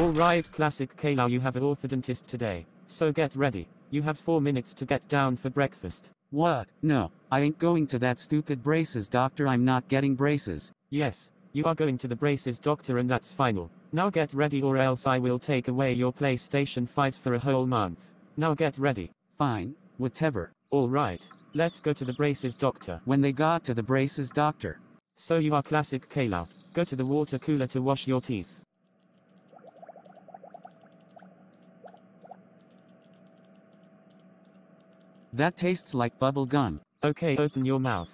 Alright classic Caillou you have an orthodontist today, so get ready, you have 4 minutes to get down for breakfast. What? No, I ain't going to that stupid braces doctor I'm not getting braces. Yes, you are going to the braces doctor and that's final. Now get ready or else I will take away your PlayStation 5 for a whole month. Now get ready. Fine, whatever. Alright, let's go to the braces doctor. When they got to the braces doctor. So you are classic Caillou. Go to the water cooler to wash your teeth. That tastes like bubble gum. Okay, open your mouth.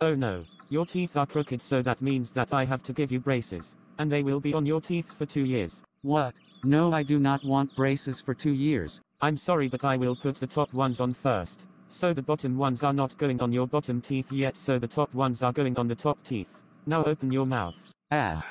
Oh no, your teeth are crooked so that means that I have to give you braces, and they will be on your teeth for two years. What? No, I do not want braces for two years. I'm sorry but I will put the top ones on first. So the bottom ones are not going on your bottom teeth yet so the top ones are going on the top teeth. Now open your mouth. Ah.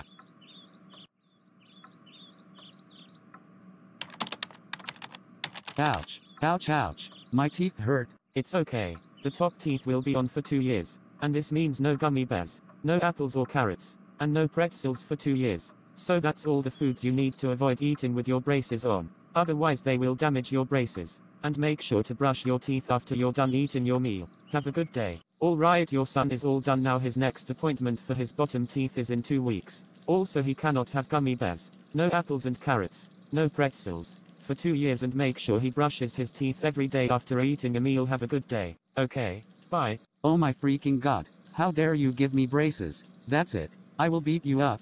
Ouch. Ouch ouch. My teeth hurt. It's okay. The top teeth will be on for two years. And this means no gummy bears, no apples or carrots, and no pretzels for two years. So that's all the foods you need to avoid eating with your braces on. Otherwise they will damage your braces. And make sure to brush your teeth after you're done eating your meal. Have a good day. Alright your son is all done now his next appointment for his bottom teeth is in two weeks. Also he cannot have gummy bears, no apples and carrots, no pretzels, for two years and make sure he brushes his teeth every day after eating a meal have a good day. Okay, bye. Oh my freaking god. How dare you give me braces. That's it. I will beat you up.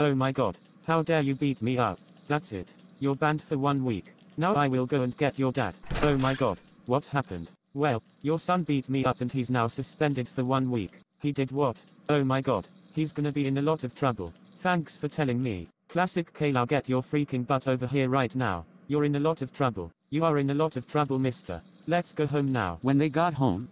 Oh my god. How dare you beat me up. That's it. You're banned for one week. Now I will go and get your dad. Oh my god. What happened? Well, your son beat me up and he's now suspended for one week. He did what? Oh my god. He's gonna be in a lot of trouble. Thanks for telling me. Classic Caillou get your freaking butt over here right now. You're in a lot of trouble. You are in a lot of trouble mister. Let's go home now. When they got home,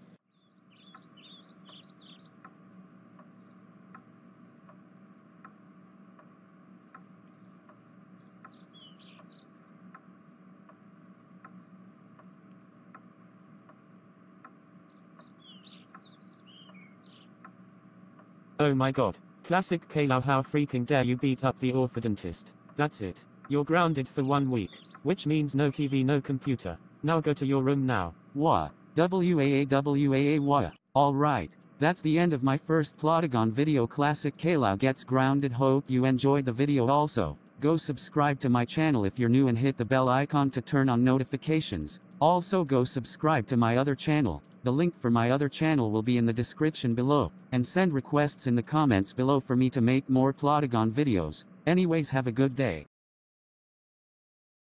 Oh my god. Classic Caillou how freaking dare you beat up the orthodontist. That's it. You're grounded for one week. Which means no TV no computer. Now go to your room now. Wah. W-A-A-W-A-A wah. Alright. That's the end of my first Plotagon video Classic Caillou gets grounded hope you enjoyed the video also. Go subscribe to my channel if you're new and hit the bell icon to turn on notifications. Also go subscribe to my other channel. The link for my other channel will be in the description below, and send requests in the comments below for me to make more Plotagon videos. Anyways have a good day.